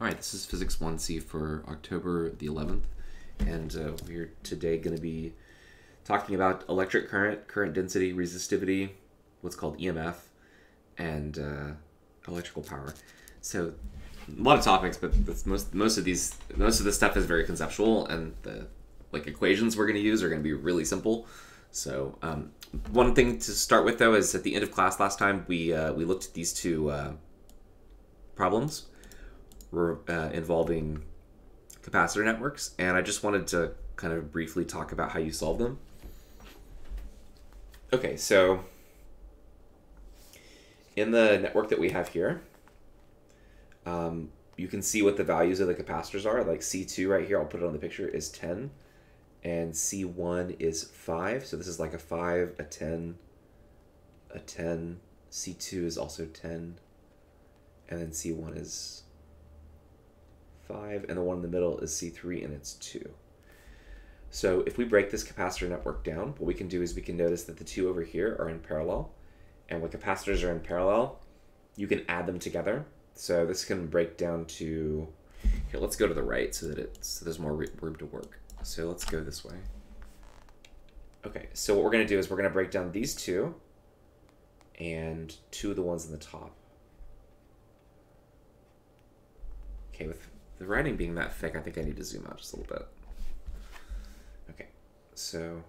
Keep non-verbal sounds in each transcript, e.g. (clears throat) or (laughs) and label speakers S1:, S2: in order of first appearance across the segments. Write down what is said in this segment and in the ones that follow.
S1: All right, this is Physics 1C for October the 11th, and uh, we're today going to be talking about electric current, current density, resistivity, what's called EMF, and uh, electrical power. So, a lot of topics, but most most of these most of this stuff is very conceptual, and the like equations we're going to use are going to be really simple. So, um, one thing to start with though is at the end of class last time we uh, we looked at these two uh, problems uh, involving capacitor networks, and I just wanted to kind of briefly talk about how you solve them. Okay, so in the network that we have here, um, you can see what the values of the capacitors are. Like C2 right here, I'll put it on the picture, is 10, and C1 is 5. So this is like a 5, a 10, a 10. C2 is also 10, and then C1 is 5, and the one in the middle is C3, and it's 2. So if we break this capacitor network down, what we can do is we can notice that the two over here are in parallel. And when capacitors are in parallel, you can add them together. So this can break down to, here, let's go to the right so that it's, so there's more room to work. So let's go this way. Okay, so what we're gonna do is we're gonna break down these two and two of the ones in the top. Okay, with the writing being that thick, I think I need to zoom out just a little bit. Okay, so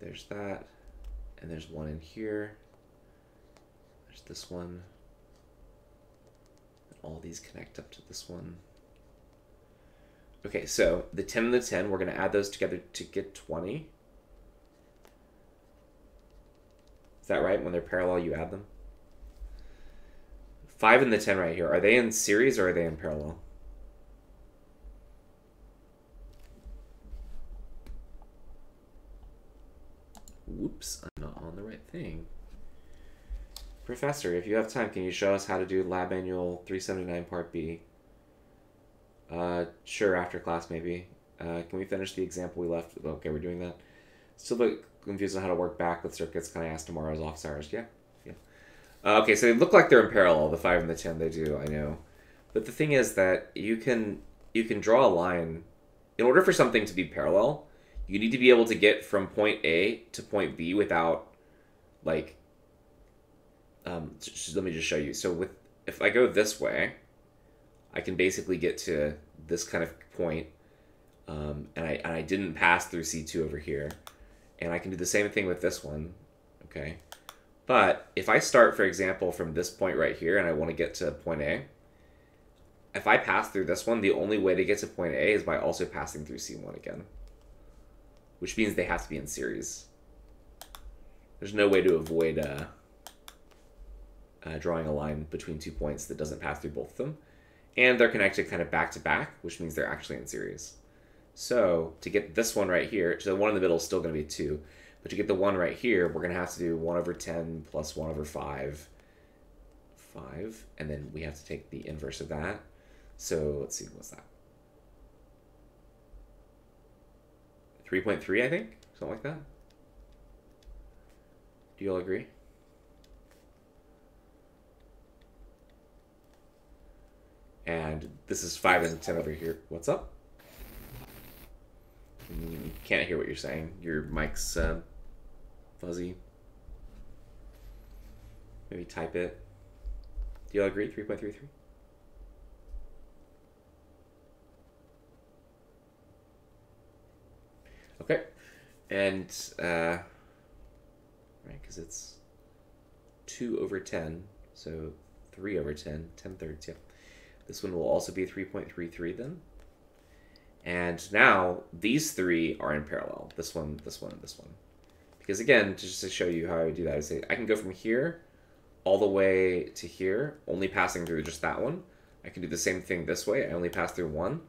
S1: there's that, and there's one in here. There's this one. And all these connect up to this one. Okay, so the 10 and the 10, we're going to add those together to get 20. Is that right? When they're parallel, you add them? 5 and the 10 right here, are they in series or are they in parallel? Whoops, I'm not on the right thing. Professor, if you have time, can you show us how to do Lab Manual 379 Part B? Uh, sure, after class maybe. Uh, can we finish the example we left? Okay, we're doing that. Still a bit confused on how to work back with circuits. Can I ask tomorrow's office hours? Yeah. Uh, okay, so they look like they're in parallel. The five and the ten, they do. I know, but the thing is that you can you can draw a line. In order for something to be parallel, you need to be able to get from point A to point B without, like. Um, just, let me just show you. So with if I go this way, I can basically get to this kind of point, um, and I and I didn't pass through C two over here, and I can do the same thing with this one. Okay. But if I start, for example, from this point right here and I want to get to point A, if I pass through this one, the only way to get to point A is by also passing through C1 again. Which means they have to be in series. There's no way to avoid uh, uh, drawing a line between two points that doesn't pass through both of them. And they're connected kind of back to back, which means they're actually in series. So to get this one right here, so the one in the middle is still going to be 2. But to get the 1 right here, we're going to have to do 1 over 10 plus 1 over 5. 5. And then we have to take the inverse of that. So let's see, what's that? 3.3, I think? Something like that. Do you all agree? And this is 5 and 10 over here. What's up? Mm, can't hear what you're saying. Your mic's uh, fuzzy. Maybe type it. Do you all agree? 3.33? Okay. And, uh, right, because it's 2 over 10, so 3 over 10, 10 thirds, yep. This one will also be 3.33 then. And now these three are in parallel. This one, this one, and this one. Because again, just to show you how I do that, I say I can go from here all the way to here, only passing through just that one. I can do the same thing this way. I only pass through one.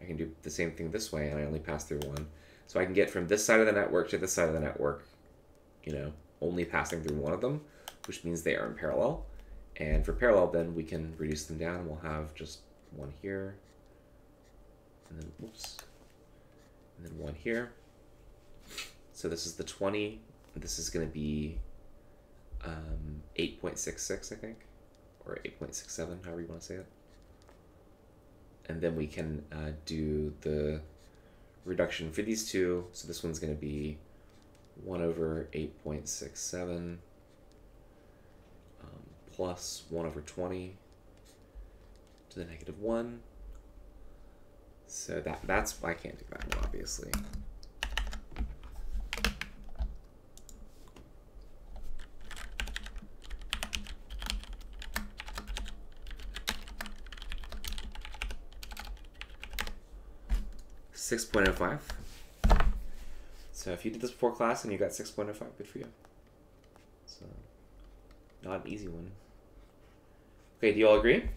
S1: I can do the same thing this way, and I only pass through one. So I can get from this side of the network to this side of the network, you know, only passing through one of them, which means they are in parallel. And for parallel, then we can reduce them down. And we'll have just one here, and then, whoops, and then one here. So this is the 20. This is going to be um, 8.66, I think, or 8.67, however you want to say it. and then we can uh, do the reduction for these two. So this one's going to be 1 over 8.67 um, plus 1 over 20 to the negative 1. So that that's why I can't do that obviously. Six point oh five. So if you did this before class and you got six point oh five, good for you. So not an easy one. Okay, do you all agree?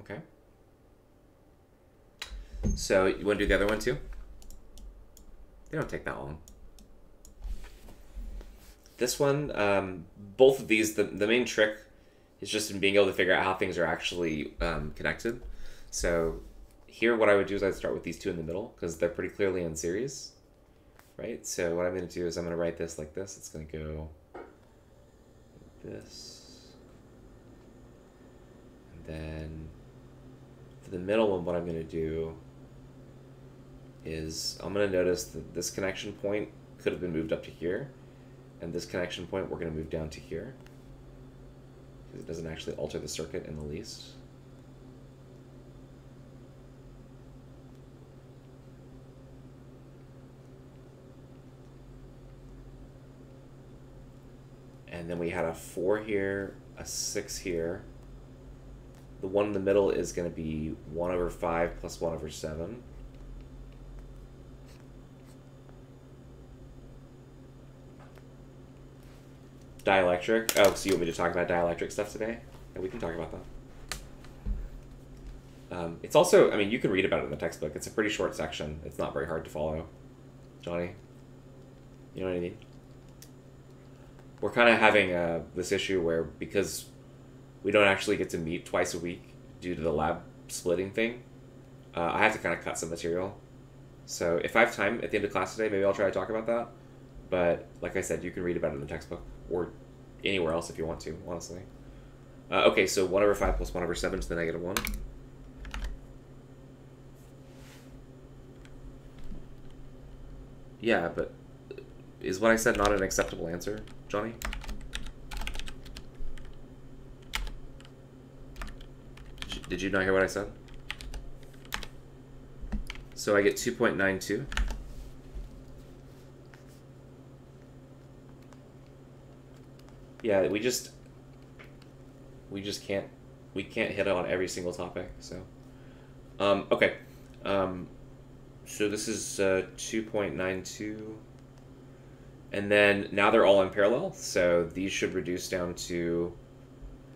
S1: Okay. So you want to do the other one too? They don't take that long. This one, um, both of these, the, the main trick is just in being able to figure out how things are actually um, connected. So here what I would do is I'd start with these two in the middle because they're pretty clearly in series, right? So what I'm going to do is I'm going to write this like this. It's going to go like this. And then for the middle one, what I'm going to do is I'm going to notice that this connection point could have been moved up to here. And this connection point, we're going to move down to here. Because it doesn't actually alter the circuit in the least. And then we had a 4 here, a 6 here. The one in the middle is going to be 1 over 5 plus 1 over 7. Dielectric. Oh, so you want me to talk about dielectric stuff today? Yeah, we can talk about that. Um, it's also, I mean, you can read about it in the textbook. It's a pretty short section. It's not very hard to follow. Johnny? You know what I mean? We're kind of having uh, this issue where because we don't actually get to meet twice a week due to the lab splitting thing, uh, I have to kind of cut some material. So if I have time at the end of class today, maybe I'll try to talk about that. But like I said, you can read about it in the textbook or anywhere else if you want to, honestly. Uh, okay, so 1 over 5 plus 1 over 7 to the negative 1. Yeah, but is what I said not an acceptable answer, Johnny? Did you, did you not hear what I said? So I get 2.92. yeah, we just we just can't we can't hit on every single topic. So, um, okay, um, so this is uh, two point nine two, and then now they're all in parallel. So these should reduce down to,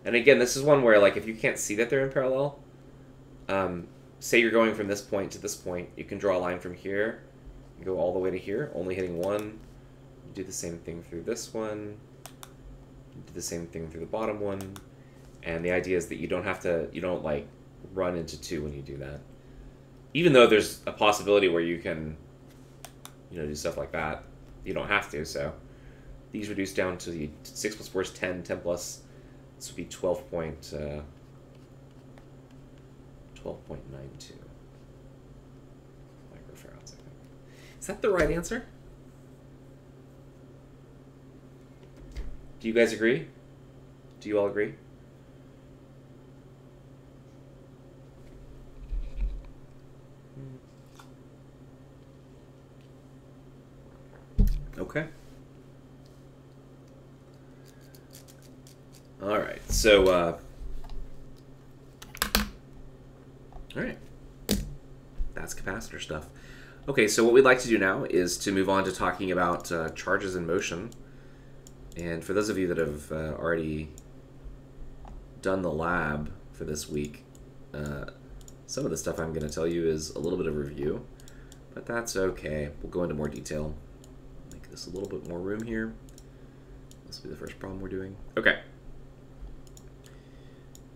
S1: and again, this is one where like if you can't see that they're in parallel, um, say you're going from this point to this point, you can draw a line from here, go all the way to here, only hitting one. Do the same thing through this one do the same thing through the bottom one. And the idea is that you don't have to, you don't like run into two when you do that. Even though there's a possibility where you can, you know, do stuff like that, you don't have to. So these reduce down to the 6 plus 4 is 10, 10 plus, this would be 12 point, uh, 12.92 microfarads, I think. Is that the right answer? Do you guys agree? Do you all agree? Okay. All right. So, uh, all right. That's capacitor stuff. Okay, so what we'd like to do now is to move on to talking about uh, charges in motion. And for those of you that have uh, already done the lab for this week, uh, some of the stuff I'm going to tell you is a little bit of review, but that's okay. We'll go into more detail. Make this a little bit more room here. This will be the first problem we're doing. Okay.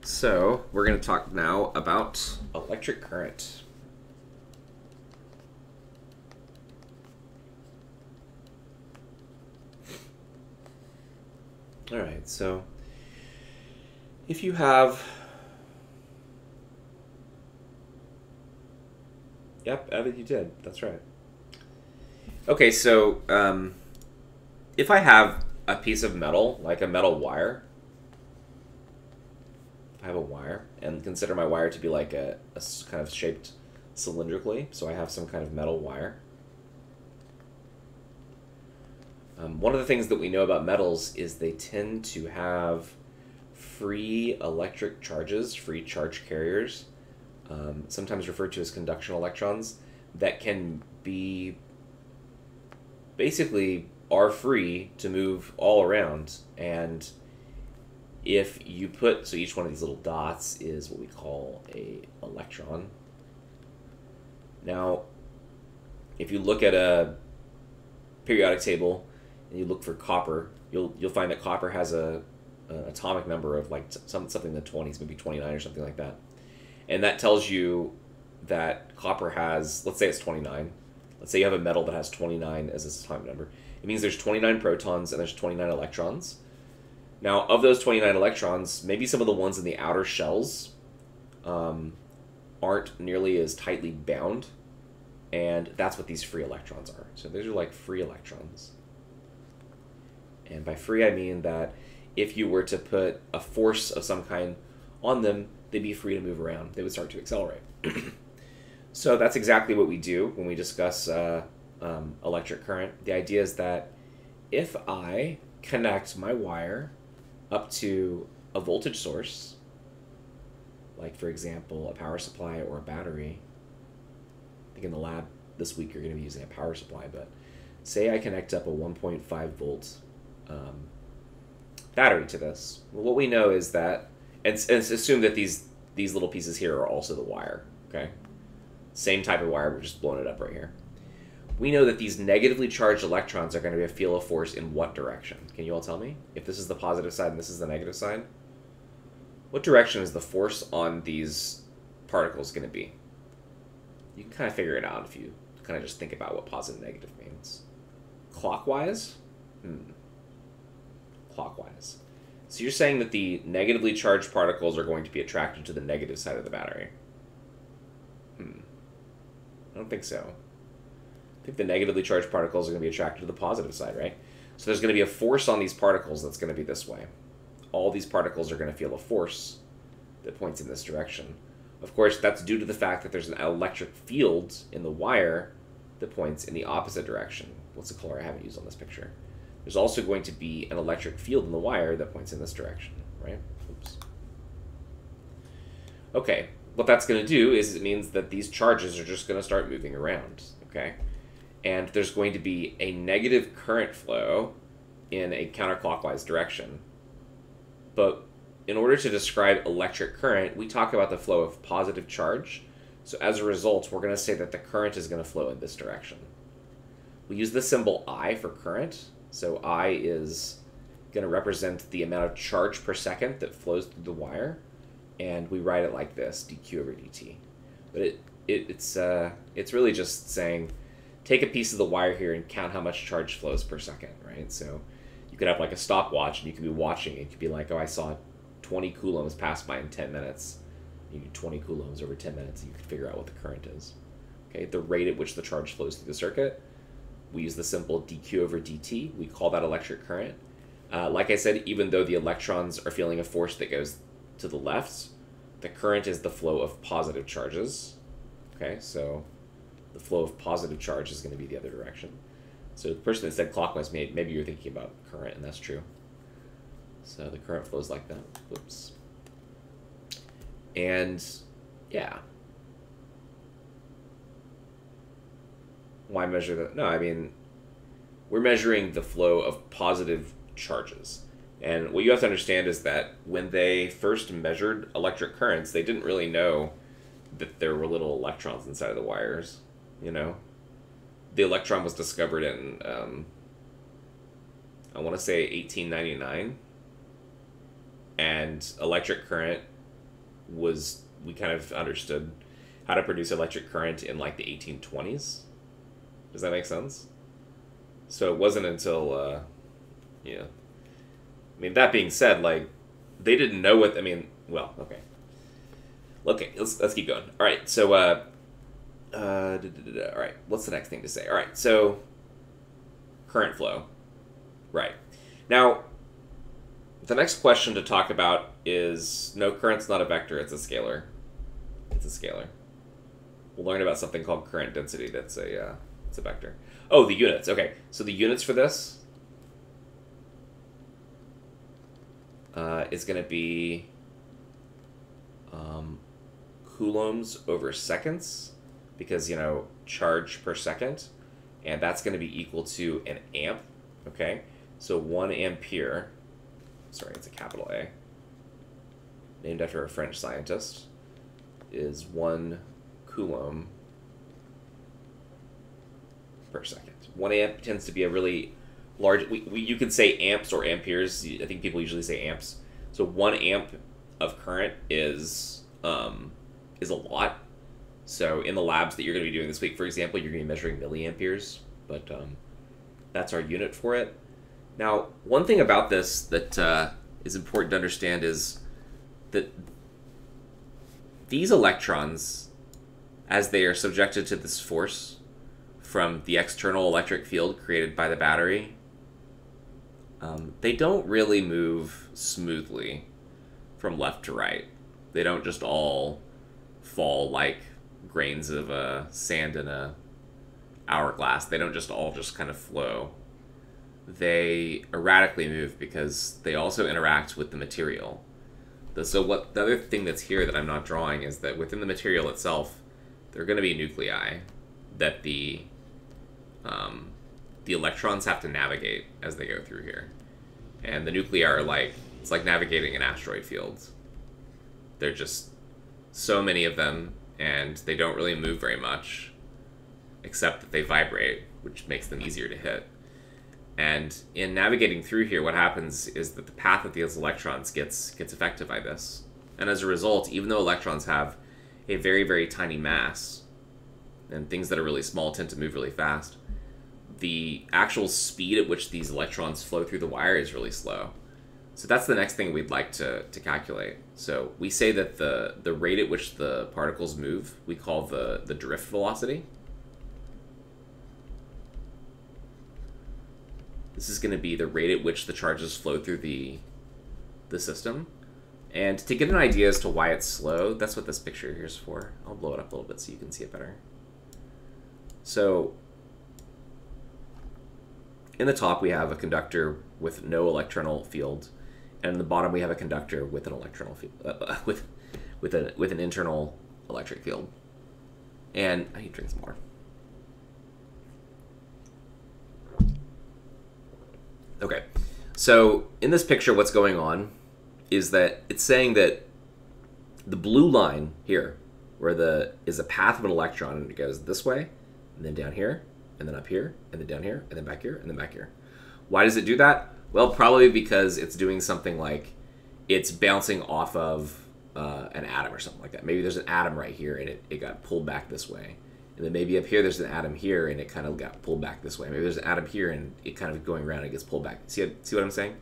S1: So we're going to talk now about electric current. All right, so if you have. Yep, Evan, you did. That's right. Okay, so um, if I have a piece of metal, like a metal wire, I have a wire, and consider my wire to be like a, a kind of shaped cylindrically, so I have some kind of metal wire. Um, one of the things that we know about metals is they tend to have free electric charges, free charge carriers, um, sometimes referred to as conduction electrons, that can be basically are free to move all around. And if you put so each one of these little dots is what we call a electron. Now, if you look at a periodic table and you look for copper, you'll you'll find that copper has a, a atomic number of like some something in the twenties, maybe twenty nine or something like that, and that tells you that copper has let's say it's twenty nine. Let's say you have a metal that has twenty nine as its atomic number. It means there's twenty nine protons and there's twenty nine electrons. Now, of those twenty nine electrons, maybe some of the ones in the outer shells um, aren't nearly as tightly bound, and that's what these free electrons are. So these are like free electrons. And by free, I mean that if you were to put a force of some kind on them, they'd be free to move around. They would start to accelerate. (clears throat) so that's exactly what we do when we discuss uh, um, electric current. The idea is that if I connect my wire up to a voltage source, like for example, a power supply or a battery, I think in the lab this week you're going to be using a power supply, but say I connect up a 1.5 volt um, battery to this. Well, what we know is that, and, and assume that these these little pieces here are also the wire. Okay, same type of wire, we're just blowing it up right here. We know that these negatively charged electrons are going to be a feel of force in what direction? Can you all tell me? If this is the positive side and this is the negative side, what direction is the force on these particles going to be? You can kind of figure it out if you kind of just think about what positive and negative means. Clockwise? Hmm clockwise. So you're saying that the negatively charged particles are going to be attracted to the negative side of the battery. Hmm. I don't think so. I think the negatively charged particles are going to be attracted to the positive side, right? So there's going to be a force on these particles that's going to be this way. All these particles are going to feel a force that points in this direction. Of course, that's due to the fact that there's an electric field in the wire that points in the opposite direction. What's the color I haven't used on this picture? There's also going to be an electric field in the wire that points in this direction, right? Oops. Okay, what that's going to do is it means that these charges are just going to start moving around, okay? And there's going to be a negative current flow in a counterclockwise direction. But in order to describe electric current, we talk about the flow of positive charge. So as a result, we're going to say that the current is going to flow in this direction. We use the symbol I for current, so I is going to represent the amount of charge per second that flows through the wire, and we write it like this: dq over dt. But it, it it's uh, it's really just saying, take a piece of the wire here and count how much charge flows per second, right? So you could have like a stopwatch, and you could be watching. It could be like, oh, I saw 20 coulombs pass by in 10 minutes. You do 20 coulombs over 10 minutes, and you can figure out what the current is. Okay, the rate at which the charge flows through the circuit we use the simple dq over dt. We call that electric current. Uh, like I said, even though the electrons are feeling a force that goes to the left, the current is the flow of positive charges. Okay, so the flow of positive charge is going to be the other direction. So the person that said clockwise, maybe, maybe you're thinking about current, and that's true. So the current flows like that. Whoops. And yeah, why measure that? No, I mean, we're measuring the flow of positive charges. And what you have to understand is that when they first measured electric currents, they didn't really know that there were little electrons inside of the wires. You know, the electron was discovered in, um, I want to say 1899, and electric current was we kind of understood how to produce electric current in like the 1820s does that make sense? So it wasn't until, uh, yeah, I mean, that being said, like, they didn't know what. I mean, well, okay. Okay, let's let's keep going. All right, so uh, uh, all right, what's the next thing to say? All right, so current flow, right now. The next question to talk about is no current's not a vector; it's a scalar. It's a scalar. We'll learn about something called current density. That's a uh, it's a vector. Oh, the units. Okay, so the units for this uh, is going to be um, coulombs over seconds because, you know, charge per second. And that's going to be equal to an amp. Okay, so one ampere, sorry, it's a capital A, named after a French scientist, is one coulomb per second. One amp tends to be a really large. We, we, you can say amps or amperes. I think people usually say amps. So one amp of current is um, is a lot. So in the labs that you're going to be doing this week, for example, you're going to be measuring milliamperes, but um, that's our unit for it. Now, one thing about this that uh, is important to understand is that these electrons, as they are subjected to this force from the external electric field created by the battery, um, they don't really move smoothly from left to right. They don't just all fall like grains of uh, sand in a hourglass. They don't just all just kind of flow. They erratically move because they also interact with the material. So what the other thing that's here that I'm not drawing is that within the material itself, there are going to be nuclei that the um, the electrons have to navigate as they go through here. And the nuclei are like, it's like navigating an asteroid field. They're just so many of them, and they don't really move very much, except that they vibrate, which makes them easier to hit. And in navigating through here, what happens is that the path of these electrons gets gets affected by this. And as a result, even though electrons have a very, very tiny mass, and things that are really small tend to move really fast, the actual speed at which these electrons flow through the wire is really slow. So that's the next thing we'd like to, to calculate. So we say that the, the rate at which the particles move, we call the, the drift velocity. This is going to be the rate at which the charges flow through the, the system. And to get an idea as to why it's slow, that's what this picture here is for. I'll blow it up a little bit so you can see it better. So in the top we have a conductor with no electronal field, and in the bottom we have a conductor with an electronal field, uh, uh, with with a with an internal electric field. And I need to drink some more. Okay, so in this picture, what's going on is that it's saying that the blue line here, where the is a path of an electron, and it goes this way, and then down here, and then up here, and then down here, and then back here, and then back here. Why does it do that? Well, probably because it's doing something like it's bouncing off of uh, an atom or something like that. Maybe there's an atom right here and it, it got pulled back this way. And then maybe up here there's an atom here and it kind of got pulled back this way. Maybe there's an atom here and it kind of going around and it gets pulled back. See, see what I'm saying?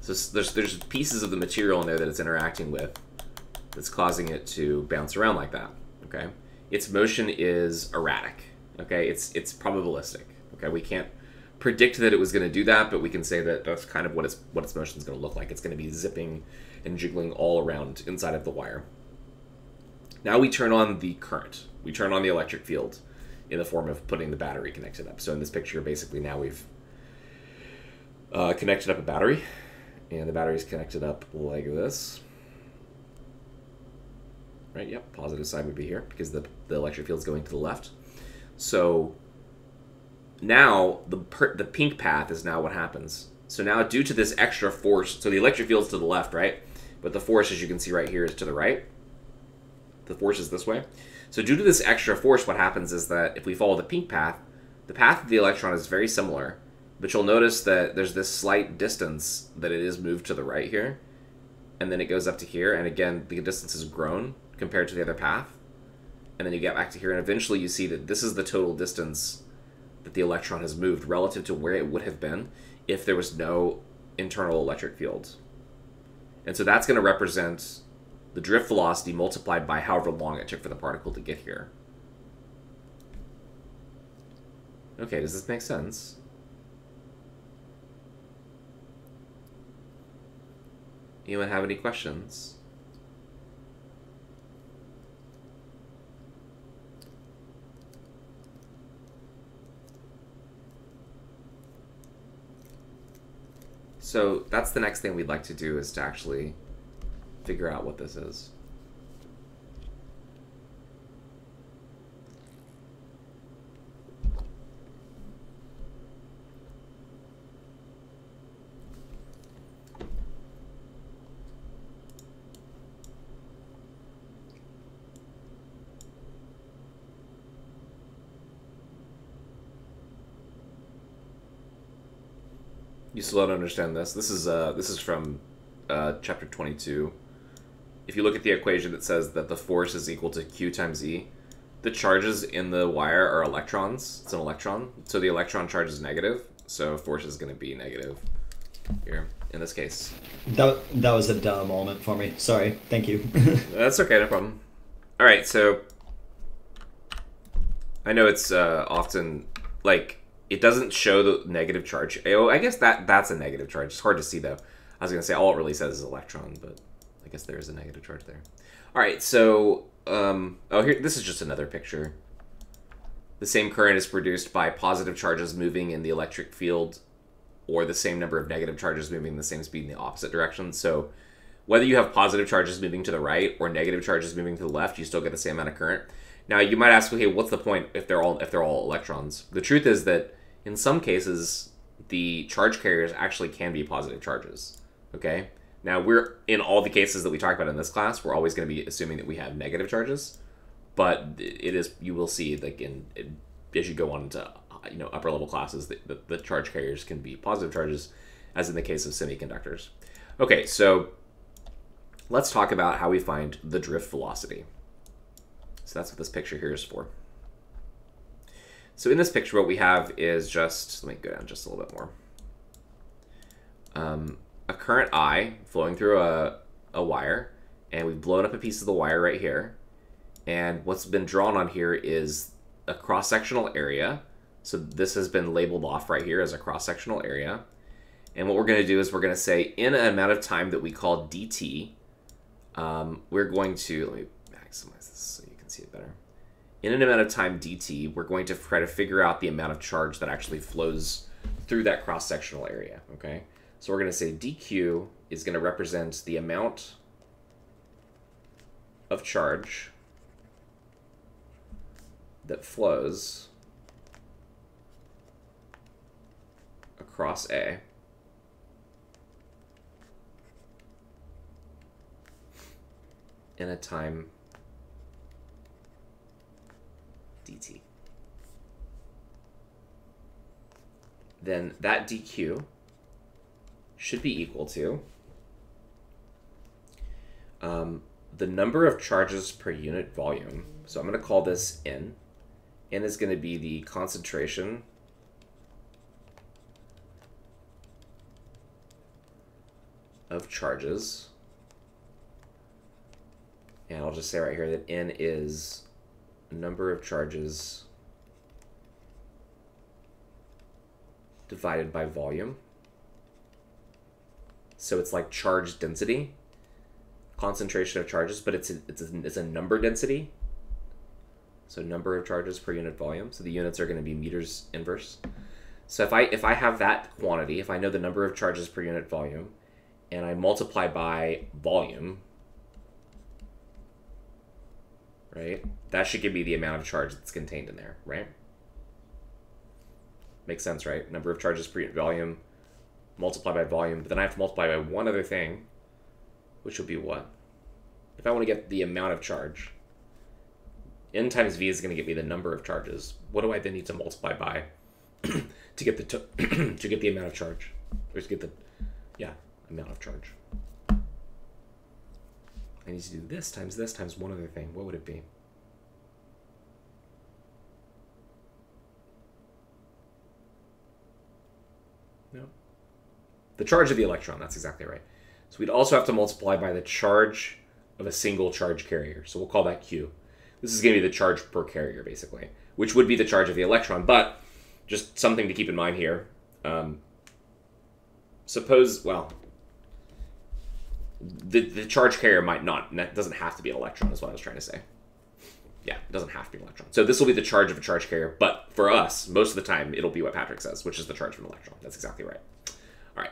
S1: So there's, there's pieces of the material in there that it's interacting with that's causing it to bounce around like that, okay? Its motion is erratic. Okay, it's it's probabilistic. Okay, we can't predict that it was going to do that, but we can say that that's kind of what its what its motion is going to look like. It's going to be zipping and jiggling all around inside of the wire. Now we turn on the current. We turn on the electric field in the form of putting the battery connected up. So in this picture, basically now we've uh, connected up a battery, and the battery is connected up like this. Right, yep, positive side would be here because the, the electric field is going to the left. So now the per, the pink path is now what happens. So now due to this extra force, so the electric field's to the left, right? But the force, as you can see right here, is to the right. The force is this way. So due to this extra force, what happens is that if we follow the pink path, the path of the electron is very similar, but you'll notice that there's this slight distance that it is moved to the right here, and then it goes up to here, and again, the distance has grown compared to the other path and then you get back to here, and eventually you see that this is the total distance that the electron has moved relative to where it would have been if there was no internal electric field. And so that's going to represent the drift velocity multiplied by however long it took for the particle to get here. Okay, does this make sense? Anyone have any questions? So that's the next thing we'd like to do is to actually figure out what this is. Still don't understand this. This is uh, this is from uh, chapter twenty two. If you look at the equation that says that the force is equal to q times e, the charges in the wire are electrons. It's an electron, so the electron charge is negative. So force is going to be negative here in this case.
S2: That that was a duh moment for me. Sorry. Thank you. (laughs)
S1: That's okay, no problem. All right, so I know it's uh, often like it doesn't show the negative charge. Oh, I guess that that's a negative charge. It's hard to see though. I was gonna say all it really says is electron, but I guess there is a negative charge there. All right, so um, oh here this is just another picture. The same current is produced by positive charges moving in the electric field, or the same number of negative charges moving the same speed in the opposite direction. So whether you have positive charges moving to the right or negative charges moving to the left, you still get the same amount of current. Now you might ask, okay, what's the point if they're all if they're all electrons? The truth is that in some cases, the charge carriers actually can be positive charges. Okay? Now, we're in all the cases that we talk about in this class, we're always going to be assuming that we have negative charges, but it is you will see like in, as you go on into uh, you know upper level classes that the, the charge carriers can be positive charges, as in the case of semiconductors. Okay, so let's talk about how we find the drift velocity. So that's what this picture here is for. So in this picture, what we have is just, let me go down just a little bit more. Um, a current I flowing through a, a wire, and we've blown up a piece of the wire right here. And what's been drawn on here is a cross-sectional area. So this has been labeled off right here as a cross-sectional area. And what we're going to do is we're going to say in an amount of time that we call dt, um, we're going to, let me maximize this so you can see it better in an amount of time dt, we're going to try to figure out the amount of charge that actually flows through that cross-sectional area, okay? So we're going to say dq is going to represent the amount of charge that flows across A. in a time dt. Then that dq should be equal to um, the number of charges per unit volume. So I'm going to call this N. N is going to be the concentration of charges. And I'll just say right here that N is number of charges divided by volume. So it's like charge density, concentration of charges, but it's a, it's a, it's a number density. So number of charges per unit volume. So the units are going to be meters inverse. So if I if I have that quantity, if I know the number of charges per unit volume, and I multiply by volume, right? That should give me the amount of charge that's contained in there, right? Makes sense, right? Number of charges per unit volume, multiply by volume, but then I have to multiply by one other thing, which would be what? If I want to get the amount of charge, n times v is going to give me the number of charges. What do I then need to multiply by (clears throat) to get the (clears throat) to get the amount of charge, or to get the yeah amount of charge? I need to do this times this times one other thing. What would it be? No. the charge of the electron. That's exactly right. So we'd also have to multiply by the charge of a single charge carrier. So we'll call that Q. This is going to be the charge per carrier, basically, which would be the charge of the electron. But just something to keep in mind here. Um, suppose, well, the, the charge carrier might not, doesn't have to be an electron, is what I was trying to say. Yeah, it doesn't have to be an electron. So this will be the charge of a charge carrier, but for us, most of the time, it'll be what Patrick says, which is the charge of an electron. That's exactly right. All right.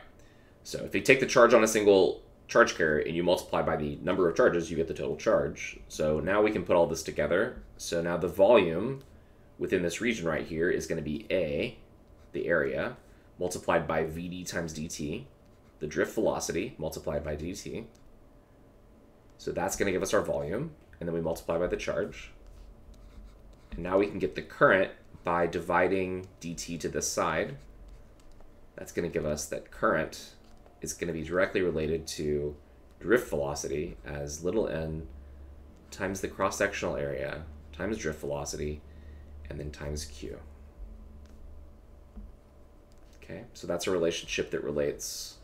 S1: So if you take the charge on a single charge carrier and you multiply by the number of charges, you get the total charge. So now we can put all this together. So now the volume within this region right here is going to be A, the area, multiplied by VD times dt, the drift velocity multiplied by dt. So that's going to give us our volume, and then we multiply by the charge. And now we can get the current by dividing dt to this side. That's going to give us that current is going to be directly related to drift velocity as little n times the cross-sectional area times drift velocity and then times q. Okay, so that's a relationship that relates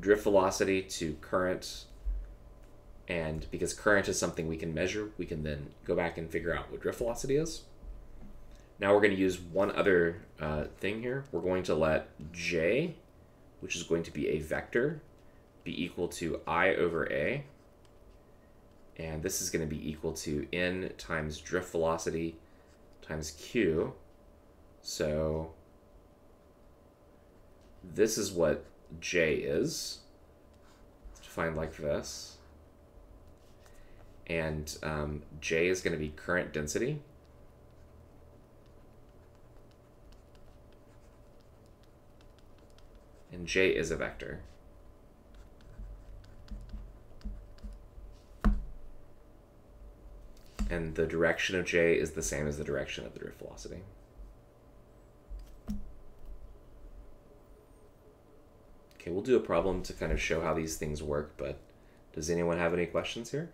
S1: drift velocity to current and because current is something we can measure, we can then go back and figure out what drift velocity is. Now we're going to use one other uh, thing here. We're going to let J, which is going to be a vector, be equal to I over A. And this is going to be equal to N times drift velocity times Q. So this is what J is. Defined like this and um, J is going to be current density. And J is a vector. And the direction of J is the same as the direction of the drift velocity. Okay, we'll do a problem to kind of show how these things work, but does anyone have any questions here?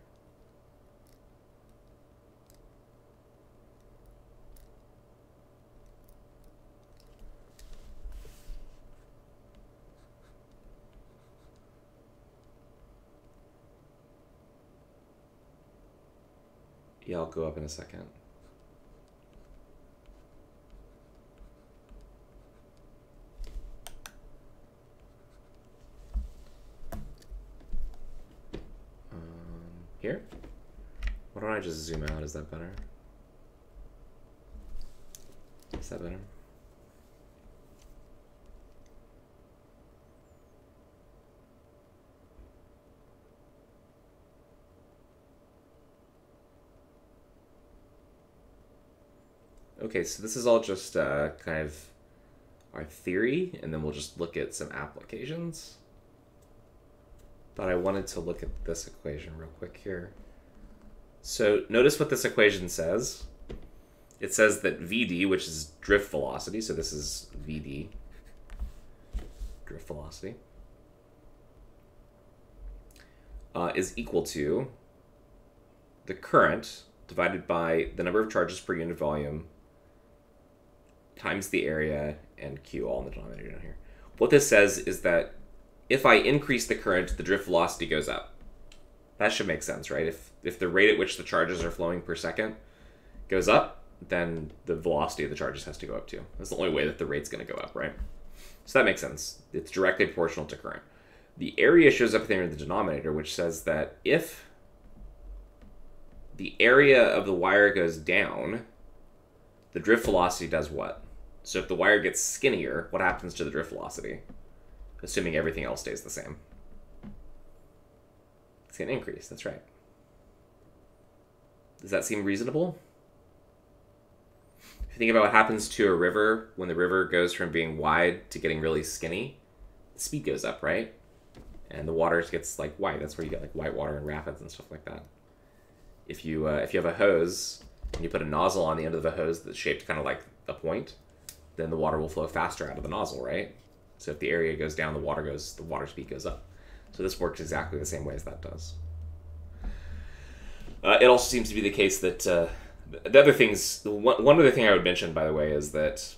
S1: Yeah, I'll go up in a second. Um, here? Why don't I just zoom out? Is that better? Is that better? Okay, so this is all just uh, kind of our theory, and then we'll just look at some applications. But I wanted to look at this equation real quick here. So notice what this equation says. It says that VD, which is drift velocity, so this is VD, drift velocity, uh, is equal to the current divided by the number of charges per unit volume times the area and Q all in the denominator down here. What this says is that if I increase the current, the drift velocity goes up. That should make sense, right? If if the rate at which the charges are flowing per second goes up, then the velocity of the charges has to go up too. That's the only way that the rate's going to go up, right? So that makes sense. It's directly proportional to current. The area shows up there in the denominator, which says that if the area of the wire goes down, the drift velocity does what? So if the wire gets skinnier, what happens to the drift velocity? Assuming everything else stays the same. It's going to increase, that's right. Does that seem reasonable? If you think about what happens to a river when the river goes from being wide to getting really skinny, the speed goes up, right? And the water gets like white. That's where you get like white water and rapids and stuff like that. If you uh, if you have a hose and you put a nozzle on the end of the hose that's shaped kind of like a point, then the water will flow faster out of the nozzle, right? So if the area goes down, the water goes, the water speed goes up. So this works exactly the same way as that does. Uh, it also seems to be the case that uh, the other things, one, one other thing I would mention, by the way, is that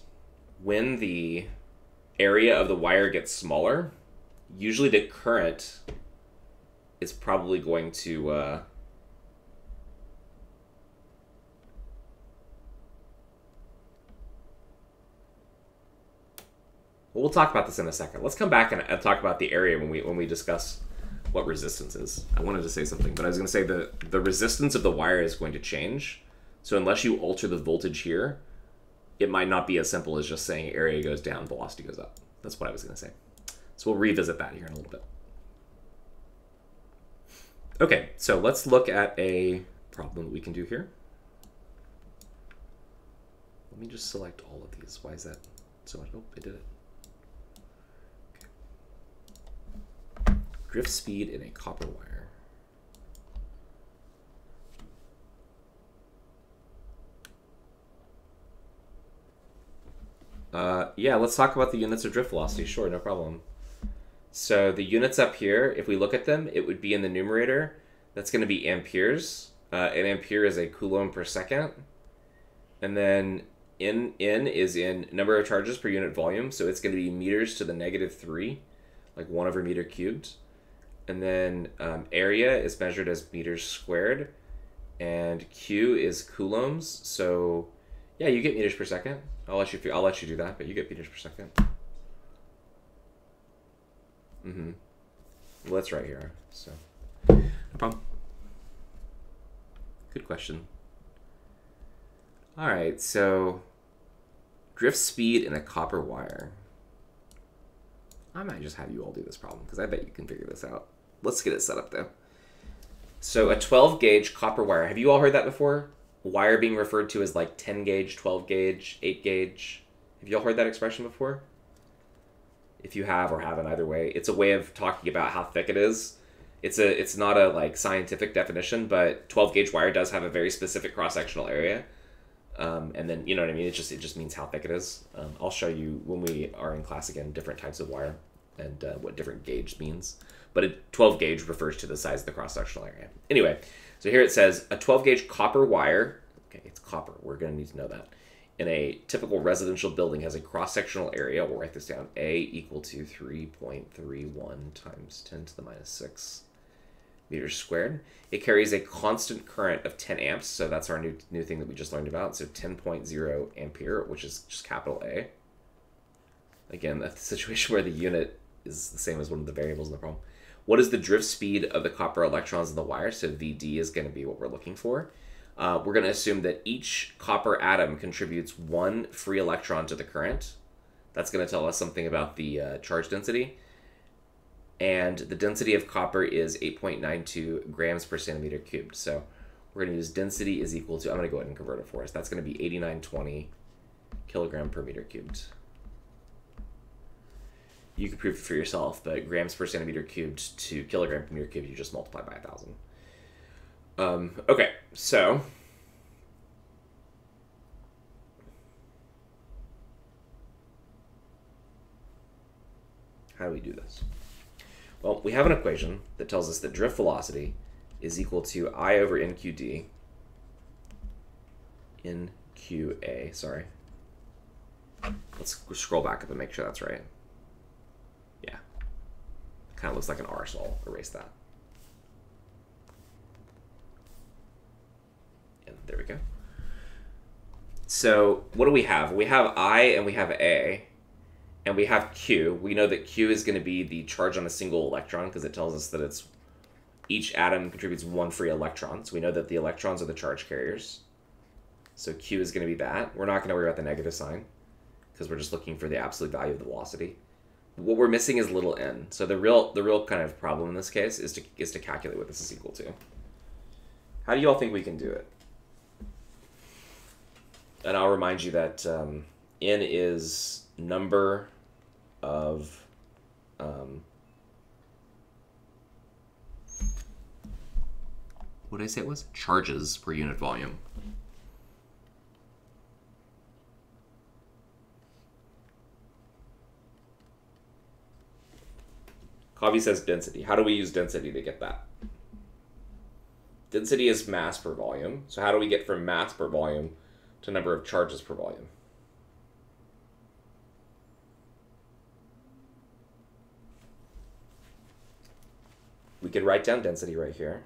S1: when the area of the wire gets smaller, usually the current is probably going to uh, we'll talk about this in a second. Let's come back and, and, talk about the area when we when we discuss what resistance is. I wanted to say something, but I was going to say the the resistance of the wire is going to change. So unless you alter the voltage here, it might not be as simple as just saying area goes down, velocity goes up. That's what I was going to say. So we'll revisit that here in a little bit. Okay, so let's look at a problem that we can do here. Let me just select all of these. Why is that so much? Oh, I did it. Drift speed in a copper wire. Uh, yeah, let's talk about the units of drift velocity. Sure, no problem. So the units up here, if we look at them, it would be in the numerator. That's going to be amperes. Uh, an ampere is a coulomb per second. And then in in is in number of charges per unit volume. So it's going to be meters to the negative 3, like 1 over meter cubed and then um, area is measured as meters squared, and Q is coulombs. So, yeah, you get meters per second. I'll let you. I'll let you do that, but you get meters per second. Mm-hmm. Well, that's right here. So, no problem. Good question. All right, so drift speed in a copper wire. I might just have you all do this problem because I bet you can figure this out. Let's get it set up though. So a 12 gauge copper wire. Have you all heard that before? Wire being referred to as like 10 gauge, 12 gauge, 8 gauge. Have you all heard that expression before? If you have or haven't, either way, it's a way of talking about how thick it is. It's a it's not a like scientific definition, but 12 gauge wire does have a very specific cross sectional area. Um, and then you know what I mean. It just it just means how thick it is. Um, I'll show you when we are in class again different types of wire and uh, what different gauge means but a 12 gauge refers to the size of the cross sectional area. Anyway, so here it says a 12 gauge copper wire, okay, it's copper, we're going to need to know that, in a typical residential building has a cross sectional area, we'll write this down, A equal to 3.31 times 10 to the minus 6 meters squared. It carries a constant current of 10 amps, so that's our new, new thing that we just learned about. So 10.0 ampere, which is just capital A. Again, that's a (laughs) situation where the unit is the same as one of the variables in the problem. What is the drift speed of the copper electrons in the wire? So VD is going to be what we're looking for. Uh, we're going to assume that each copper atom contributes one free electron to the current. That's going to tell us something about the uh, charge density. And the density of copper is 8.92 grams per centimeter cubed. So we're going to use density is equal to, I'm going to go ahead and convert it for us. That's going to be 8920 kilogram per meter cubed you can prove it for yourself, but grams per centimeter cubed to kilogram per meter cubed, you just multiply by a thousand. Um, okay, so how do we do this? Well, we have an equation that tells us that drift velocity is equal to I over NQD in QA, sorry. Let's scroll back up and make sure that's right. Kind of looks like an R, so I'll erase that. And there we go. So what do we have? We have I and we have A, and we have Q. We know that Q is going to be the charge on a single electron because it tells us that it's each atom contributes one free electron. So we know that the electrons are the charge carriers. So Q is going to be that. We're not going to worry about the negative sign because we're just looking for the absolute value of the velocity what we're missing is little n. So the real the real kind of problem in this case is to is to calculate what this is equal to. How do you all think we can do it? And I'll remind you that um, n is number of um, what did I say it was? Charges per unit volume. Javi says density. How do we use density to get that? Density is mass per volume. So how do we get from mass per volume to number of charges per volume? we could write down density right here.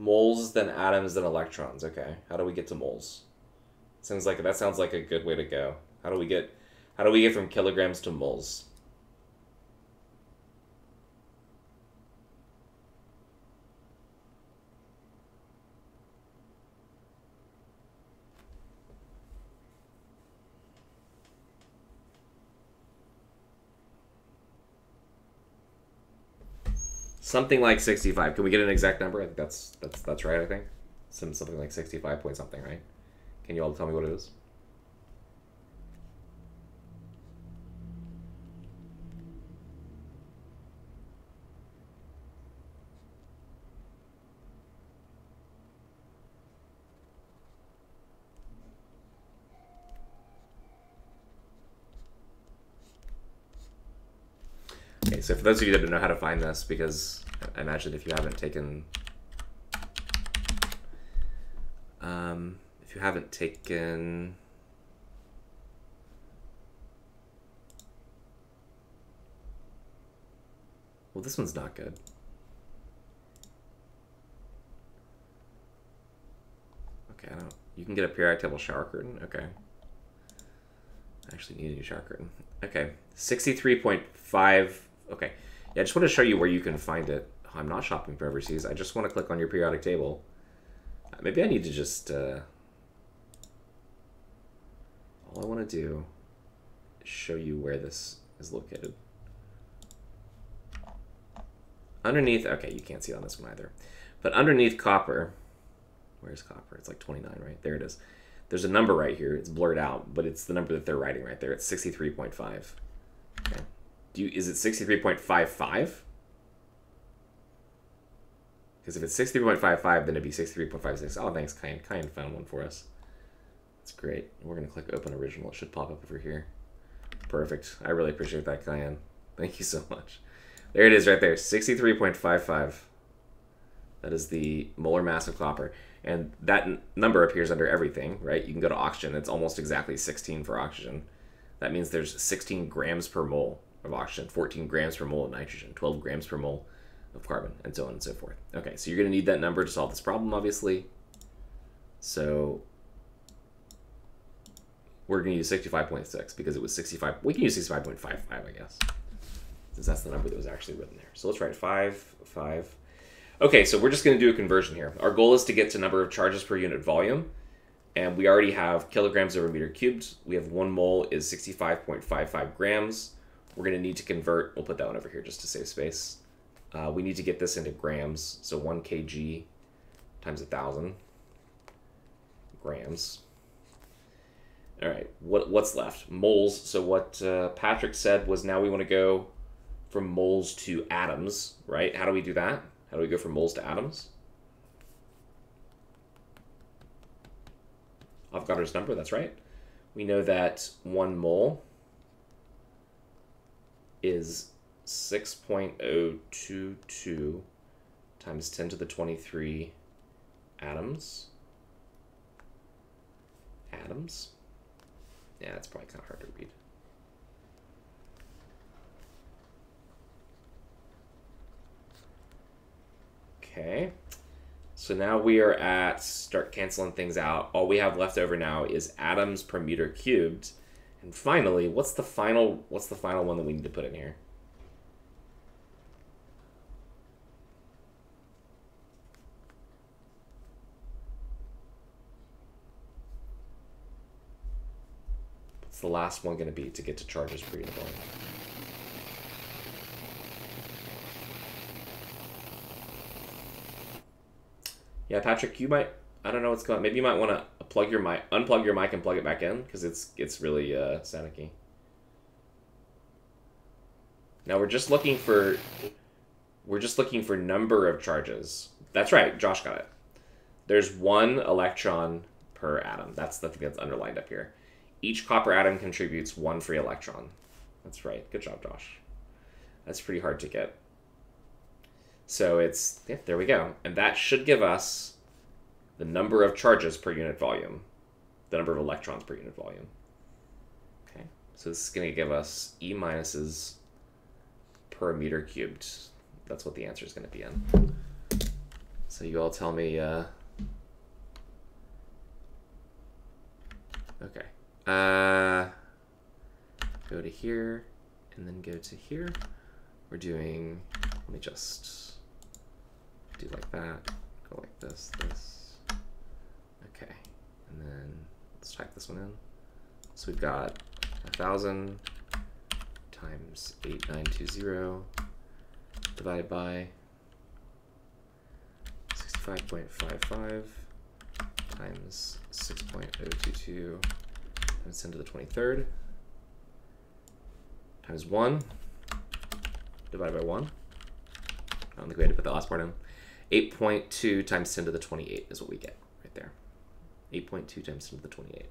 S1: Moles, then atoms, then electrons. Okay, how do we get to moles? Sounds like that sounds like a good way to go. How do we get how do we get from kilograms to moles? Something like sixty-five. Can we get an exact number? I think that's that's that's right. I think some something like sixty-five point something, right? Can you all tell me what it is? So for those of you that don't know how to find this, because I imagine if you haven't taken, um, if you haven't taken, well, this one's not good. Okay, I don't, you can get a periodic table shower curtain, okay. I actually need a new shower curtain. Okay, 63.5 Okay. Yeah, I just want to show you where you can find it. I'm not shopping for overseas. I just want to click on your periodic table. Uh, maybe I need to just... Uh, all I want to do is show you where this is located. Underneath... Okay, you can't see it on this one either. But underneath copper... Where's copper? It's like 29, right? There it is. There's a number right here. It's blurred out, but it's the number that they're writing right there. It's 63.5. Okay. Do you, is it 63.55? Because if it's 63.55, then it'd be 63.56. Oh, thanks, Kyan. Kyan found one for us. That's great. We're going to click Open Original. It should pop up over here. Perfect. I really appreciate that, Kyan. (laughs) Thank you so much. There it is right there, 63.55. That is the molar mass of copper. And that number appears under everything, right? You can go to oxygen. It's almost exactly 16 for oxygen. That means there's 16 grams per mole of oxygen, 14 grams per mole of nitrogen, 12 grams per mole of carbon, and so on and so forth. Okay, so you're going to need that number to solve this problem, obviously. So we're going to use 65.6 because it was 65. We can use 65.55, I guess, since that's the number that was actually written there. So let's write 5, 5. Okay, so we're just going to do a conversion here. Our goal is to get to number of charges per unit volume. And we already have kilograms over meter cubed. We have one mole is 65.55 grams. We're going to need to convert, we'll put that one over here just to save space. Uh, we need to get this into grams, so 1 kg times a 1,000 grams. All right, what, what's left? Moles. So what uh, Patrick said was now we want to go from moles to atoms, right? How do we do that? How do we go from moles to atoms? Avogadro's number, that's right. We know that one mole is 6.022 times 10 to the 23 atoms. Atoms? Yeah, it's probably kind of hard to read. Okay. So now we are at, start canceling things out. All we have left over now is atoms per meter cubed. And finally, what's the final what's the final one that we need to put in here? What's the last one going to be to get to charges unit? Yeah, Patrick, you might I don't know what's going on. Maybe you might want to plug your mic, unplug your mic and plug it back in because it's it's really uh. Now we're just looking for we're just looking for number of charges. That's right, Josh got it. There's one electron per atom. That's the thing that's underlined up here. Each copper atom contributes one free electron. That's right. Good job, Josh. That's pretty hard to get. So it's, yeah, there we go. And that should give us the number of charges per unit volume, the number of electrons per unit volume. Okay, so this is going to give us E minuses per meter cubed. That's what the answer is going to be in. So you all tell me, uh, okay. Uh, go to here and then go to here. We're doing, let me just do like that, go like this, this. Okay, and then let's type this one in. So we've got a thousand times 8920 divided by 65.55 times 6.022 times 10 to the 23rd times 1 divided by 1. I don't think we had to put the last part in. 8.2 times 10 to the 28 is what we get. 8.2 times 10 to the 28.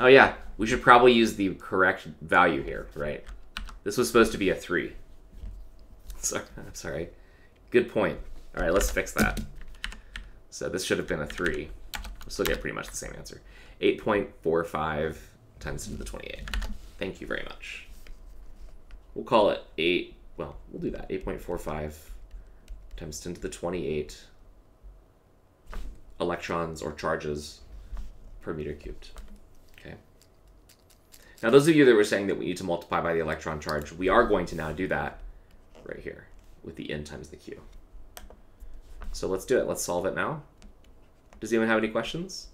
S1: Oh yeah, we should probably use the correct value here, right? This was supposed to be a 3. (laughs) Sorry, sorry. Good point. All right, let's fix that. So this should have been a 3. We'll still get pretty much the same answer. 8.45 times 10 to the 28. Thank you very much. We'll call it 8, well, we'll do that. 8.45 times 10 to the 28 electrons or charges per meter cubed. Okay. Now, those of you that were saying that we need to multiply by the electron charge, we are going to now do that right here with the n times the q. So let's do it. Let's solve it now. Does anyone have any questions?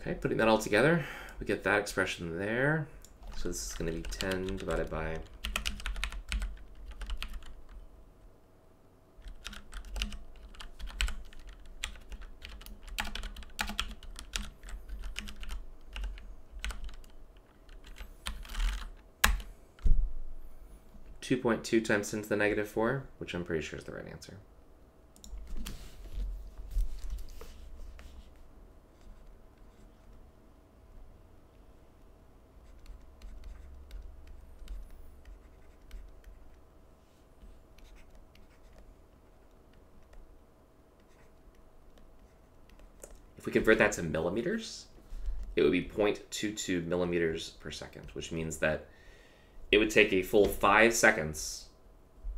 S1: Okay, putting that all together, we get that expression there. So this is going to be 10 divided by Two point two times ten to the negative four, which I'm pretty sure is the right answer. We convert that to millimeters, it would be 0.22 millimeters per second, which means that it would take a full five seconds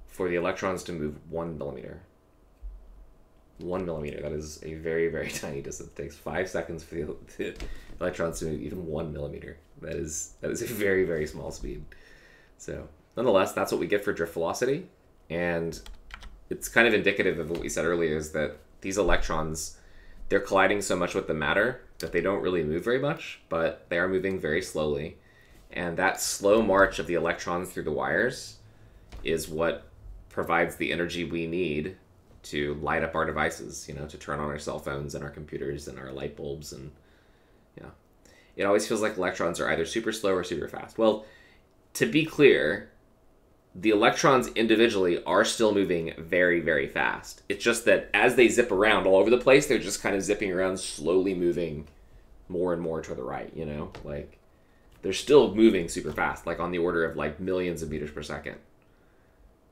S1: for the electrons to move one millimeter. One millimeter, that is a very, very (laughs) tiny distance. It takes five seconds for the, the electrons to move even one millimeter. That is that is a very, very small speed. So nonetheless, that's what we get for drift velocity. And it's kind of indicative of what we said earlier is that these electrons they're colliding so much with the matter that they don't really move very much, but they are moving very slowly. And that slow march of the electrons through the wires is what provides the energy we need to light up our devices, you know, to turn on our cell phones and our computers and our light bulbs and yeah. It always feels like electrons are either super slow or super fast. Well, to be clear, the electrons individually are still moving very, very fast. It's just that as they zip around all over the place, they're just kind of zipping around, slowly moving more and more to the right, you know? Like, they're still moving super fast, like on the order of like millions of meters per second.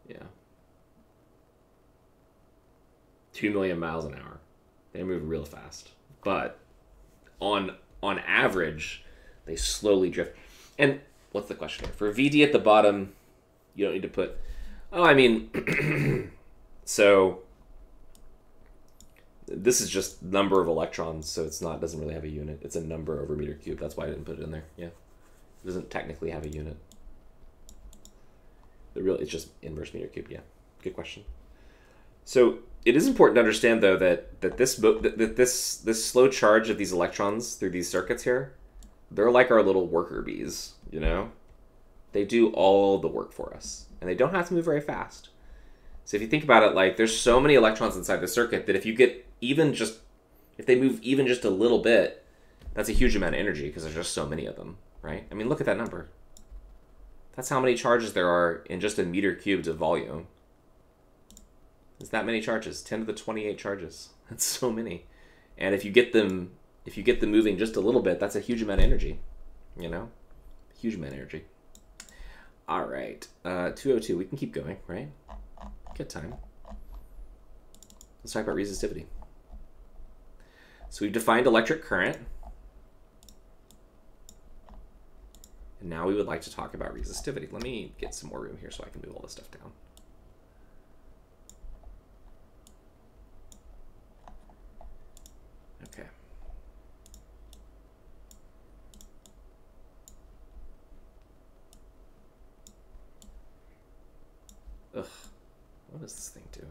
S1: Yeah. Two million miles an hour. They move real fast. But on on average, they slowly drift. And what's the question here? For VD at the bottom, you don't need to put. Oh, I mean, (clears throat) so this is just number of electrons, so it's not doesn't really have a unit. It's a number over meter cube. That's why I didn't put it in there. Yeah, it doesn't technically have a unit. The real it's just inverse meter cube. Yeah, good question. So it is important to understand though that that this that, this this slow charge of these electrons through these circuits here, they're like our little worker bees. You know, they do all the work for us, and they don't have to move very fast. So if you think about it, like there's so many electrons inside the circuit that if you get even just if they move even just a little bit, that's a huge amount of energy because there's just so many of them, right? I mean, look at that number. That's how many charges there are in just a meter cubed of volume. It's that many charges, 10 to the 28 charges. (laughs) That's so many. And if you get them if you get them moving just a little bit, that's a huge amount of energy. You know? Huge amount of energy. All right. Uh, 202. We can keep going, right? Good time. Let's talk about resistivity. So we've defined electric current. And now we would like to talk about resistivity. Let me get some more room here so I can move all this stuff down. Okay. Ugh, what is this thing doing?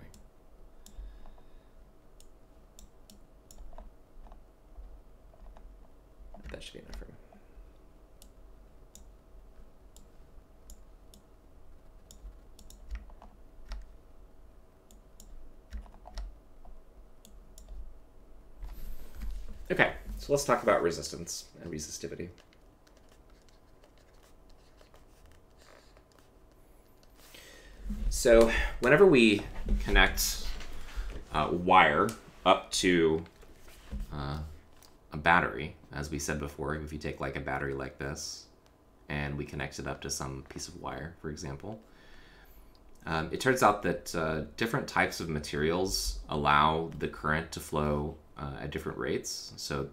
S1: That should be enough room. Okay, so let's talk about resistance and resistivity. So whenever we connect uh, wire up to uh, a battery, as we said before, if you take like a battery like this and we connect it up to some piece of wire, for example, um, it turns out that uh, different types of materials allow the current to flow uh, at different rates. So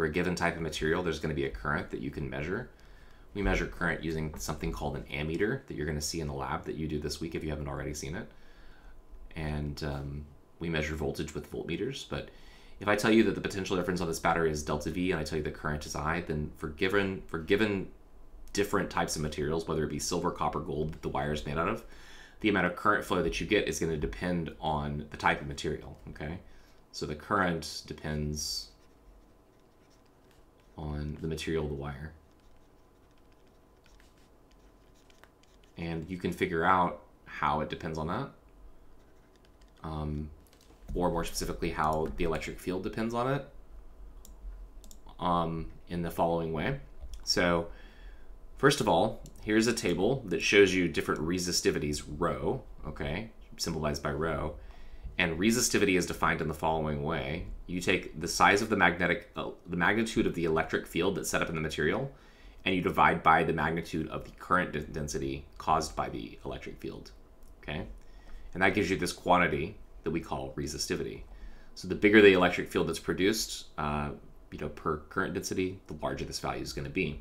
S1: for a given type of material, there's going to be a current that you can measure. We measure current using something called an ammeter that you're going to see in the lab that you do this week if you haven't already seen it. And um, we measure voltage with voltmeters. But if I tell you that the potential difference on this battery is delta V and I tell you the current is I, then for given, for given different types of materials, whether it be silver, copper, gold that the wire is made out of, the amount of current flow that you get is going to depend on the type of material, okay? So the current depends on the material of the wire. And you can figure out how it depends on that. Um, or more specifically, how the electric field depends on it um, in the following way. So first of all, here's a table that shows you different resistivities, rho, okay, symbolized by rho and resistivity is defined in the following way. You take the size of the magnetic, uh, the magnitude of the electric field that's set up in the material, and you divide by the magnitude of the current density caused by the electric field. Okay? And that gives you this quantity that we call resistivity. So the bigger the electric field that's produced, uh, you know, per current density, the larger this value is going to be.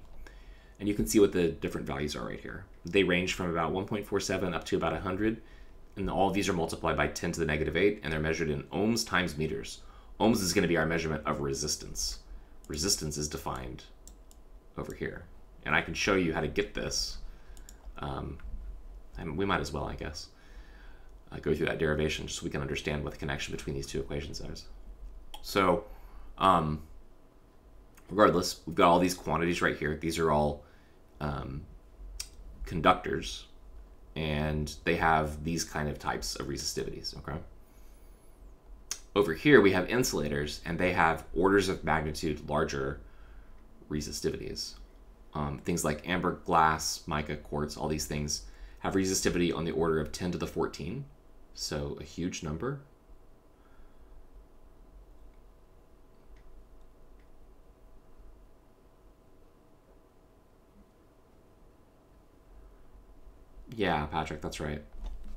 S1: And you can see what the different values are right here. They range from about 1.47 up to about 100 and all these are multiplied by 10 to the negative 8, and they're measured in ohms times meters. Ohms is going to be our measurement of resistance. Resistance is defined over here. And I can show you how to get this. Um, and we might as well, I guess, uh, go through that derivation just so we can understand what the connection between these two equations is. So, um, regardless, we've got all these quantities right here. These are all um, conductors and they have these kind of types of resistivities, okay? Over here we have insulators, and they have orders of magnitude larger resistivities. Um, things like amber glass, mica, quartz, all these things have resistivity on the order of 10 to the 14, so a huge number. Yeah, Patrick, that's right.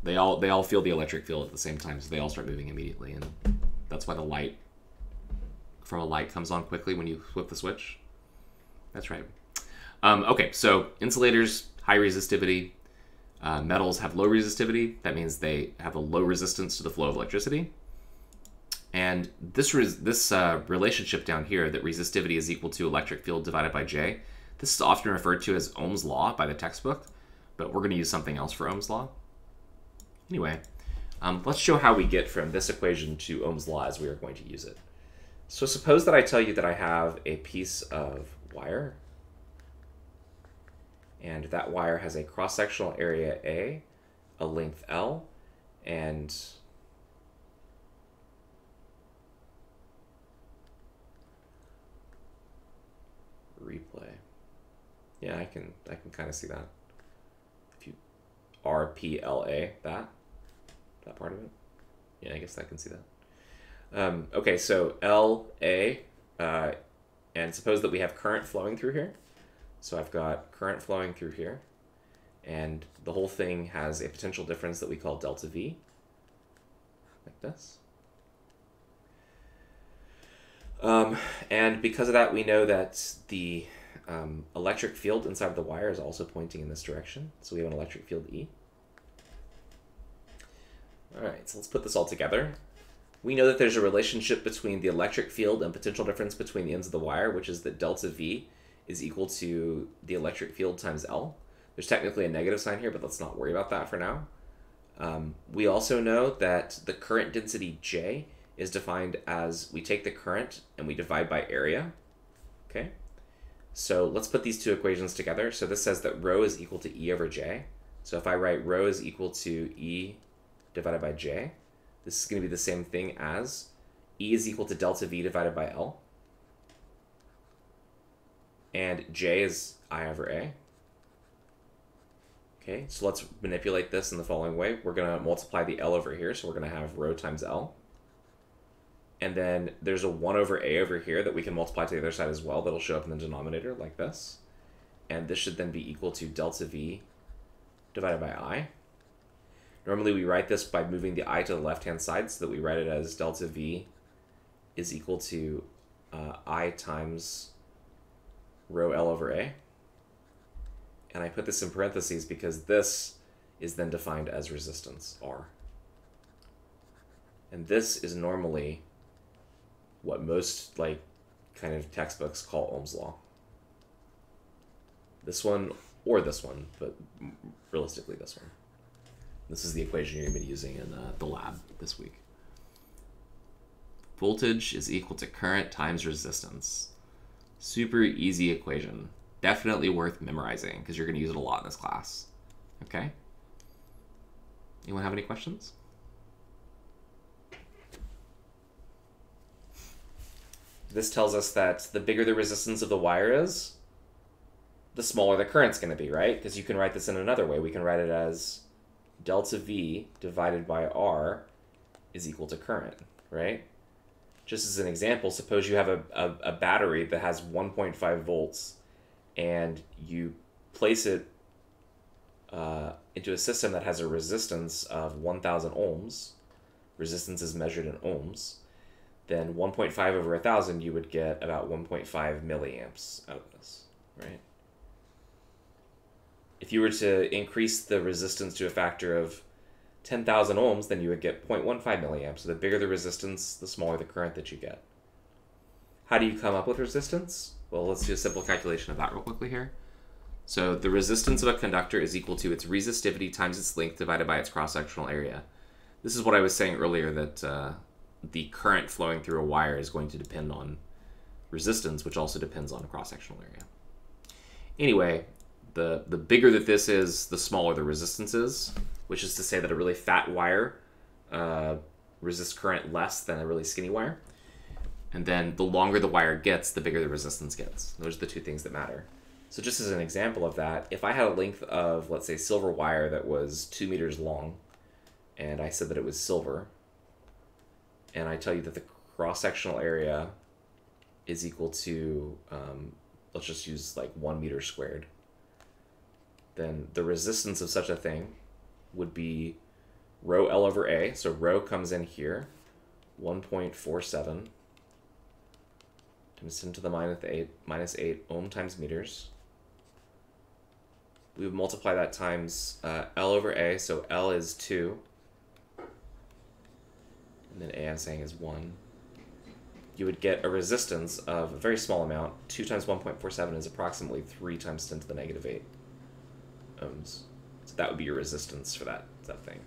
S1: They all they all feel the electric field at the same time, so they all start moving immediately, and that's why the light from a light comes on quickly when you flip the switch. That's right. Um, okay, so insulators high resistivity, uh, metals have low resistivity. That means they have a low resistance to the flow of electricity. And this this uh, relationship down here, that resistivity is equal to electric field divided by J, this is often referred to as Ohm's law by the textbook but we're going to use something else for Ohm's law. Anyway, Um, let's show how we get from this equation to Ohm's law as we are going to use it. So suppose that I tell you that I have a piece of wire, and that wire has a cross-sectional area A, a length L, and replay. Yeah, I can I can kind of see that. RPLA that that part of it. Yeah, I guess I can see that. Um, okay, so LA, uh, and suppose that we have current flowing through here. So I've got current flowing through here, and the whole thing has a potential difference that we call delta V, like this. Um, and because of that, we know that the um, electric field inside of the wire is also pointing in this direction. So we have an electric field E. All right, so let's put this all together. We know that there's a relationship between the electric field and potential difference between the ends of the wire, which is that delta V is equal to the electric field times L. There's technically a negative sign here, but let's not worry about that for now. Um, we also know that the current density J is defined as we take the current and we divide by area. Okay, so let's put these two equations together. So this says that rho is equal to E over J. So if I write rho is equal to E divided by J, this is going to be the same thing as E is equal to delta V divided by L. And J is I over A. Okay, so let's manipulate this in the following way. We're going to multiply the L over here, so we're going to have rho times L. And then there's a 1 over A over here that we can multiply to the other side as well that'll show up in the denominator like this. And this should then be equal to delta V divided by I. Normally we write this by moving the i to the left-hand side so that we write it as delta v is equal to uh, i times rho L over A. And I put this in parentheses because this is then defined as resistance, R. And this is normally what most like kind of textbooks call Ohm's law. This one or this one, but realistically this one. This is the equation you're going to be using in uh, the lab this week. Voltage is equal to current times resistance. Super easy equation. Definitely worth memorizing because you're going to use it a lot in this class. Okay? Anyone have any questions? This tells us that the bigger the resistance of the wire is, the smaller the current's going to be, right? Because you can write this in another way. We can write it as delta V divided by R is equal to current, right? Just as an example, suppose you have a, a, a battery that has 1.5 volts and you place it uh, into a system that has a resistance of 1000 ohms, resistance is measured in ohms, then 1.5 over 1000, you would get about 1.5 milliamps out of this, right? If you were to increase the resistance to a factor of 10,000 ohms, then you would get 0.15 milliamps. So the bigger the resistance, the smaller the current that you get. How do you come up with resistance? Well, let's do a simple calculation of that real quickly here. So the resistance of a conductor is equal to its resistivity times its length divided by its cross-sectional area. This is what I was saying earlier that uh, the current flowing through a wire is going to depend on resistance, which also depends on cross-sectional area. Anyway, the, the bigger that this is, the smaller the resistance is, which is to say that a really fat wire uh, resists current less than a really skinny wire. And then the longer the wire gets, the bigger the resistance gets. Those are the two things that matter. So just as an example of that, if I had a length of, let's say, silver wire that was two meters long, and I said that it was silver, and I tell you that the cross-sectional area is equal to, um, let's just use like one meter squared, then the resistance of such a thing would be rho L over A. So rho comes in here, 1.47 times 10 to the minus 8, minus 8 ohm times meters. We would multiply that times uh, L over A, so L is 2. And then A I'm saying is 1. You would get a resistance of a very small amount. 2 times 1.47 is approximately 3 times 10 to the negative 8 ohms. So that would be your resistance for that, that thing.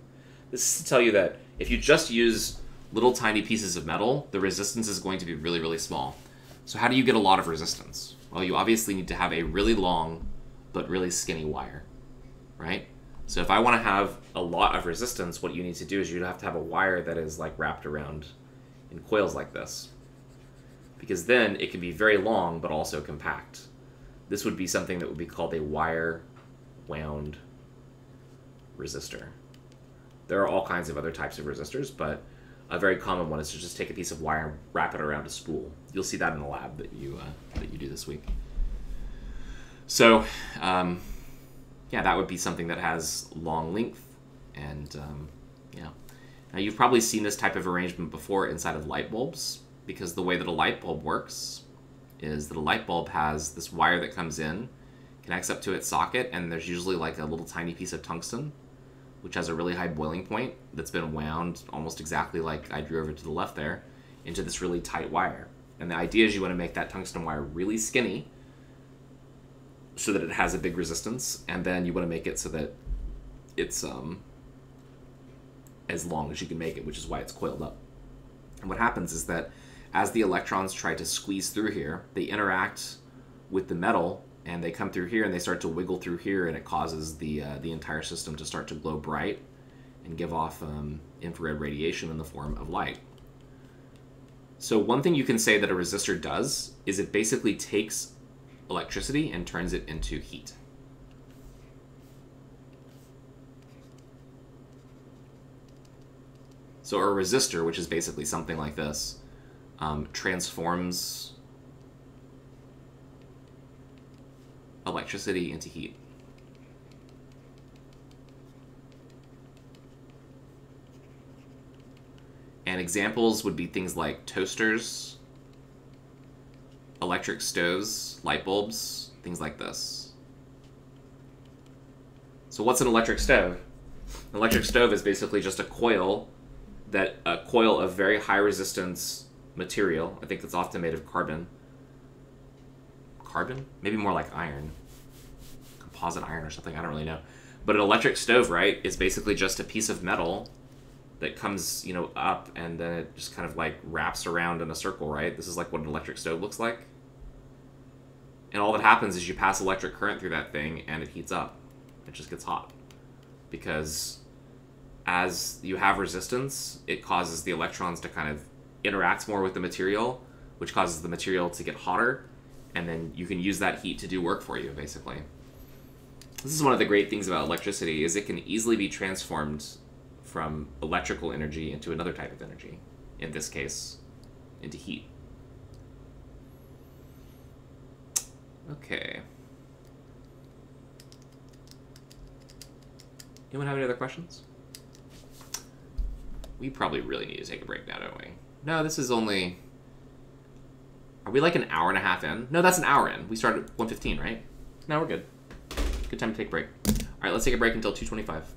S1: This is to tell you that if you just use little tiny pieces of metal, the resistance is going to be really, really small. So how do you get a lot of resistance? Well, you obviously need to have a really long but really skinny wire, right? So if I want to have a lot of resistance, what you need to do is you have to have a wire that is like wrapped around in coils like this. Because then it can be very long but also compact. This would be something that would be called a wire wound resistor. There are all kinds of other types of resistors, but a very common one is to just take a piece of wire and wrap it around a spool. You'll see that in the lab that you uh, that you do this week. So, um, yeah, that would be something that has long length, and um, yeah. Now you've probably seen this type of arrangement before inside of light bulbs, because the way that a light bulb works is that a light bulb has this wire that comes in, connects up to its socket, and there's usually like a little tiny piece of tungsten which has a really high boiling point that's been wound almost exactly like I drew over to the left there into this really tight wire. And the idea is you want to make that tungsten wire really skinny so that it has a big resistance, and then you want to make it so that it's um, as long as you can make it, which is why it's coiled up. And what happens is that as the electrons try to squeeze through here, they interact with the metal and they come through here and they start to wiggle through here, and it causes the uh, the entire system to start to glow bright and give off um, infrared radiation in the form of light. So one thing you can say that a resistor does is it basically takes electricity and turns it into heat. So a resistor, which is basically something like this, um, transforms electricity into heat. And examples would be things like toasters, electric stoves, light bulbs, things like this. So what's an electric stove? An electric stove is basically just a coil that a coil of very high resistance material. I think it's often made of carbon carbon, maybe more like iron, composite iron or something. I don't really know. But an electric stove, right, is basically just a piece of metal that comes, you know, up and then it just kind of like wraps around in a circle, right? This is like what an electric stove looks like. And all that happens is you pass electric current through that thing and it heats up. It just gets hot. Because as you have resistance, it causes the electrons to kind of interact more with the material, which causes the material to get hotter and then you can use that heat to do work for you, basically. This is one of the great things about electricity is it can easily be transformed from electrical energy into another type of energy. In this case, into heat. Okay. Anyone have any other questions? We probably really need to take a break now, don't we? No, this is only are we like an hour and a half in? No, that's an hour in. We started at 115, right? No, we're good. Good time to take a break. All right, let's take a break until 225.